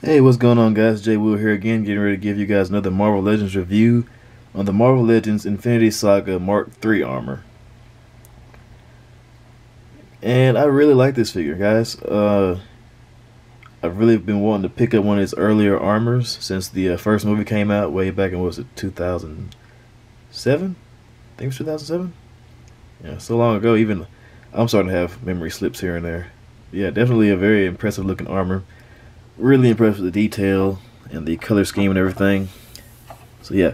Hey, what's going on guys? Jay Will here again, getting ready to give you guys another Marvel Legends review on the Marvel Legends Infinity Saga Mark III armor. And I really like this figure, guys. Uh, I've really been wanting to pick up one of his earlier armors since the uh, first movie came out way back in, what was it, 2007? I think it was 2007? Yeah, so long ago, even I'm starting to have memory slips here and there. Yeah, definitely a very impressive looking armor really impressed with the detail and the color scheme and everything. So yeah,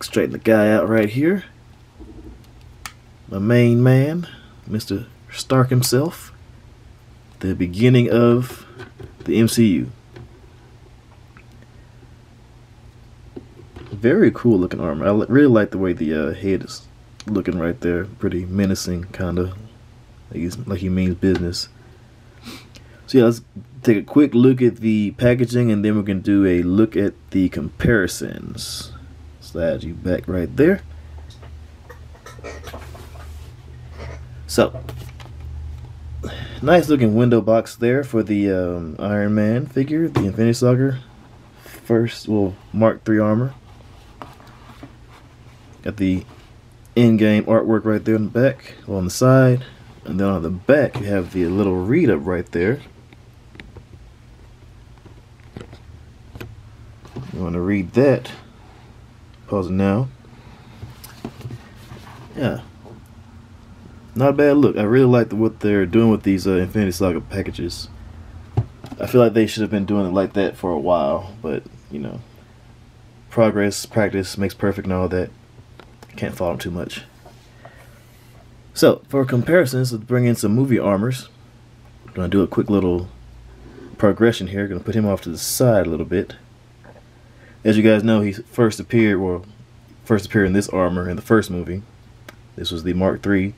straighten the guy out right here. My main man, Mr. Stark himself. The beginning of the MCU. Very cool looking armor. I really like the way the uh, head is looking right there. Pretty menacing, kind of. Like, like he means business. So yeah, let's take a quick look at the packaging and then we're going to do a look at the comparisons. Slide you back right there. So, nice looking window box there for the um, Iron Man figure, the Infinity Saga first, well, Mark III armor. Got the in-game artwork right there in the back, on the side. And then on the back, you have the little read-up right there You want to read that? Pause it now. Yeah. Not a bad look. I really like what they're doing with these uh, Infinity Saga packages. I feel like they should have been doing it like that for a while, but, you know, progress, practice makes perfect and all that. Can't fault them too much. So, for comparisons, let's bring in some movie armors. I'm going to do a quick little progression here. Going to put him off to the side a little bit as you guys know, he first appeared, well, first appeared in this armor in the first movie. This was the Mark III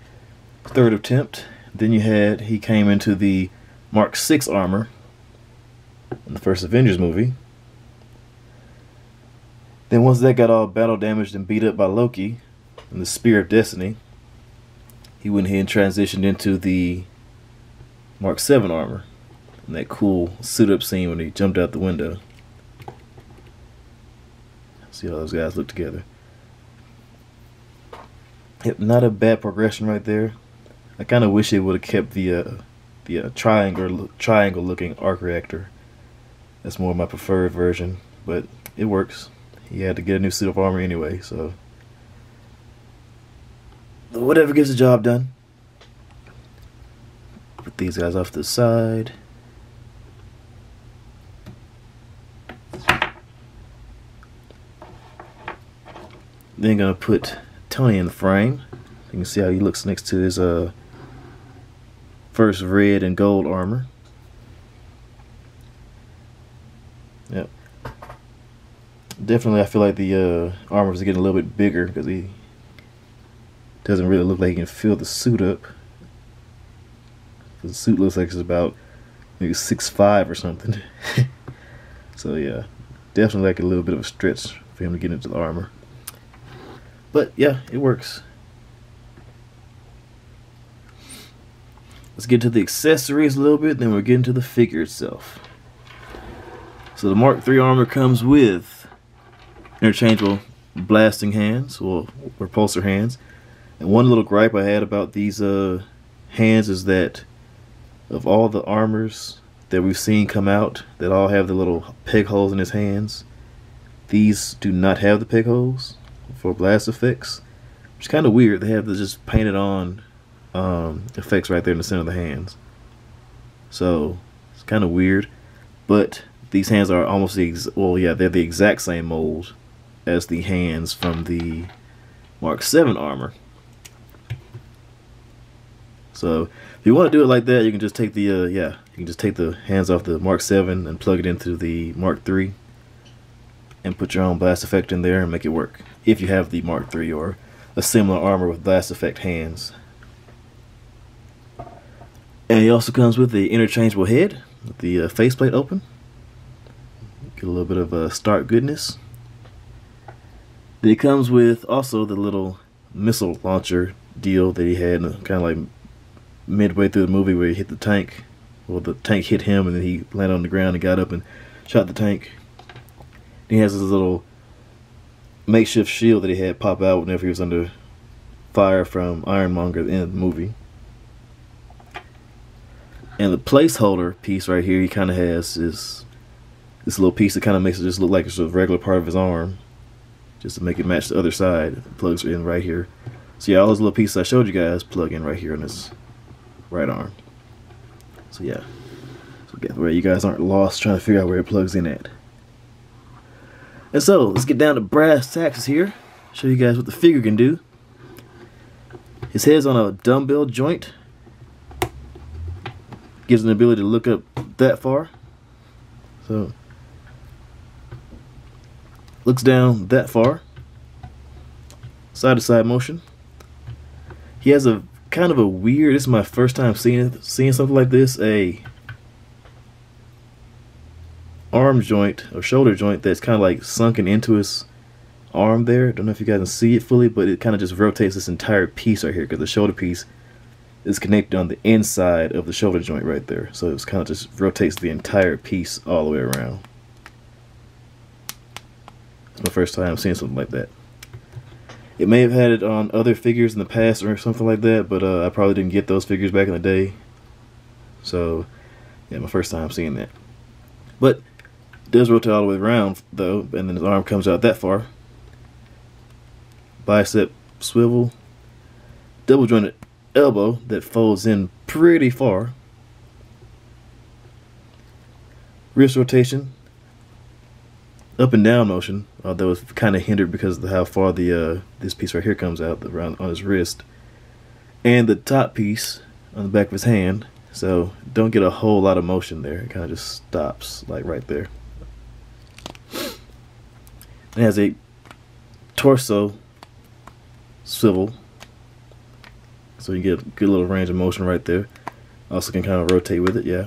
third attempt. Then you had, he came into the Mark VI armor in the first Avengers movie. Then once that got all battle damaged and beat up by Loki and the Spear of Destiny, he went ahead and transitioned into the Mark VII armor. And that cool suit up scene when he jumped out the window. See how those guys look together. Yep, not a bad progression right there. I kind of wish they would have kept the uh, the uh, triangle triangle looking arc reactor. That's more my preferred version, but it works. He had to get a new suit of armor anyway, so whatever gets the job done. Put these guys off to the side. Then gonna put Tony in the frame. You can see how he looks next to his uh first red and gold armor. Yep. Definitely, I feel like the uh, armor is getting a little bit bigger because he doesn't really look like he can fill the suit up. The suit looks like it's about maybe six five or something. so yeah, definitely like a little bit of a stretch for him to get into the armor. But yeah, it works. Let's get to the accessories a little bit, then we'll get into the figure itself. So the Mark III armor comes with interchangeable blasting hands, or repulsor hands. And one little gripe I had about these uh, hands is that of all the armors that we've seen come out that all have the little peg holes in his hands, these do not have the peg holes for blast effects. It's kind of weird. They have the just painted on um, effects right there in the center of the hands. So it's kind of weird. But these hands are almost the well, yeah, they're the exact same mold as the hands from the Mark 7 armor. So if you want to do it like that, you can just take the uh, yeah, you can just take the hands off the Mark 7 and plug it into the Mark 3 and put your own blast effect in there and make it work if you have the Mark III or a similar armor with blast effect hands. And he also comes with the interchangeable head with the uh, faceplate open. Get a little bit of uh, Stark goodness. Then he comes with also the little missile launcher deal that he had kind of like midway through the movie where he hit the tank well, the tank hit him, and then he landed on the ground and got up and shot the tank. He has this little makeshift shield that he had pop out whenever he was under fire from Ironmonger at the end of the movie. And the placeholder piece right here, he kind of has this this little piece that kind of makes it just look like it's a regular part of his arm, just to make it match the other side. It plugs in right here. So yeah, all those little pieces I showed you guys plug in right here on his right arm. So yeah, so get where you guys aren't lost trying to figure out where it plugs in at. And so let's get down to brass tacks here. Show you guys what the figure can do. His head's on a dumbbell joint. Gives an ability to look up that far. So looks down that far. Side to side motion. He has a kind of a weird. This is my first time seeing seeing something like this. A arm joint or shoulder joint that's kind of like sunken into his arm there. Don't know if you guys can see it fully, but it kind of just rotates this entire piece right here because the shoulder piece is connected on the inside of the shoulder joint right there. So it's kind of just rotates the entire piece all the way around. It's my first time seeing something like that. It may have had it on other figures in the past or something like that, but uh, I probably didn't get those figures back in the day. So, yeah, my first time seeing that. But does rotate all the way around, though, and then his arm comes out that far. Bicep swivel. Double jointed elbow that folds in pretty far. Wrist rotation up and down motion, although it's kind of hindered because of how far the uh, this piece right here comes out around on his wrist, and the top piece on the back of his hand. So don't get a whole lot of motion there. It kind of just stops like right there. It has a torso swivel, so you get a good little range of motion right there. Also can kind of rotate with it, yeah,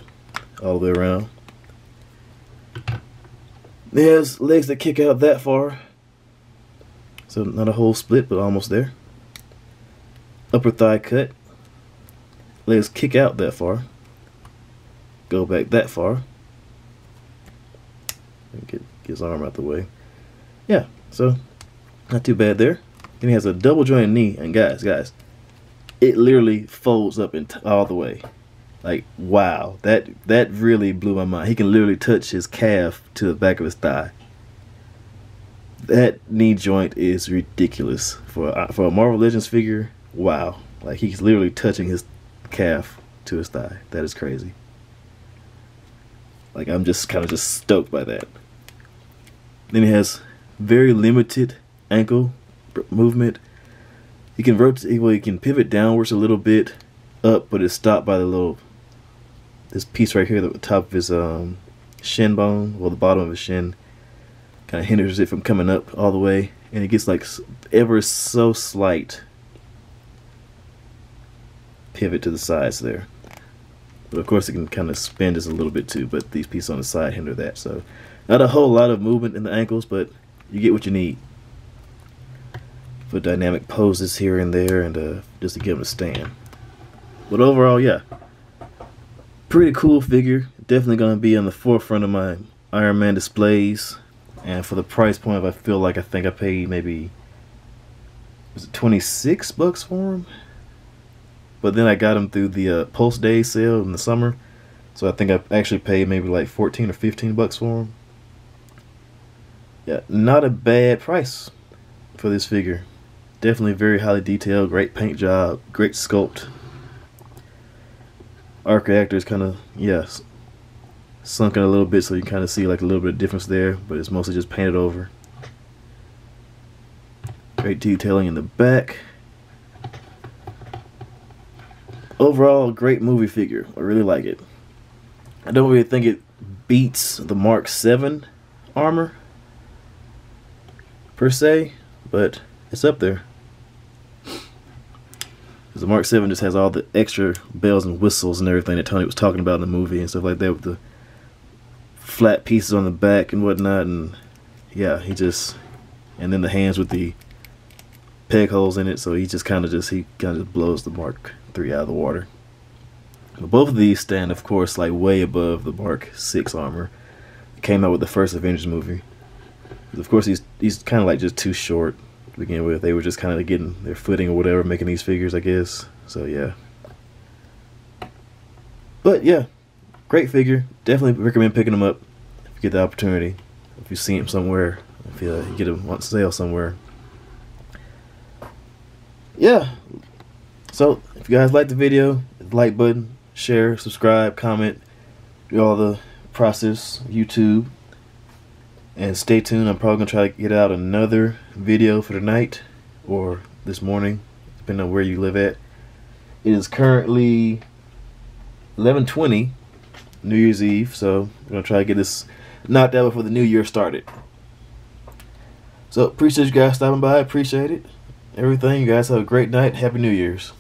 all the way around. He has legs that kick out that far. So not a whole split, but almost there. Upper thigh cut. Legs kick out that far. Go back that far. Get, get his arm out the way. Yeah, so not too bad there. Then he has a double jointed knee, and guys, guys, it literally folds up and all the way. Like wow, that that really blew my mind. He can literally touch his calf to the back of his thigh. That knee joint is ridiculous for uh, for a Marvel Legends figure. Wow, like he's literally touching his calf to his thigh. That is crazy. Like I'm just kind of just stoked by that. Then he has very limited ankle movement. He can rotate. Well, he can pivot downwards a little bit up, but it's stopped by the little this piece right here the top of his um, shin bone, or the bottom of his shin, kind of hinders it from coming up all the way, and it gets like ever so slight pivot to the sides there. But of course, it can kind of spin just a little bit too, but these pieces on the side hinder that. So, not a whole lot of movement in the ankles, but you get what you need for dynamic poses here and there, and uh, just to get them a stand. But overall, yeah, pretty cool figure. Definitely going to be on the forefront of my Iron Man displays. And for the price point, I feel like I think I paid maybe was it 26 bucks for him. But then I got him through the uh, Pulse Day sale in the summer. So I think I actually paid maybe like 14 or 15 bucks for him. Yeah, not a bad price for this figure. Definitely very highly detailed, great paint job, great sculpt. Arc reactor is kind of yes sunken a little bit so you kind of see like a little bit of difference there but it's mostly just painted over. Great detailing in the back. Overall great movie figure. I really like it. I don't really think it beats the Mark 7 armor per se but it's up there because the Mark 7 just has all the extra bells and whistles and everything that Tony was talking about in the movie and stuff like that with the flat pieces on the back and whatnot. And yeah, he just, and then the hands with the peg holes in it. So he just kind of just, he kind of just blows the Mark 3 out of the water. But both of these stand, of course, like way above the Mark Six armor. It came out with the first Avengers movie. Of course, he's he's kind of like just too short to begin with. They were just kind of getting their footing or whatever, making these figures, I guess. So yeah. But yeah, great figure. Definitely recommend picking them up if you get the opportunity. If you see them somewhere, if you, uh, get them on sale somewhere. Yeah. So if you guys like the video, like button, share, subscribe, comment, do all the process, YouTube. And stay tuned. I'm probably going to try to get out another video for tonight or this morning, depending on where you live at. It is currently 11:20 New Year's Eve, so I'm to try to get this knocked out before the new year started. So appreciate you guys stopping by. Appreciate it. Everything. You guys have a great night. Happy New Year's.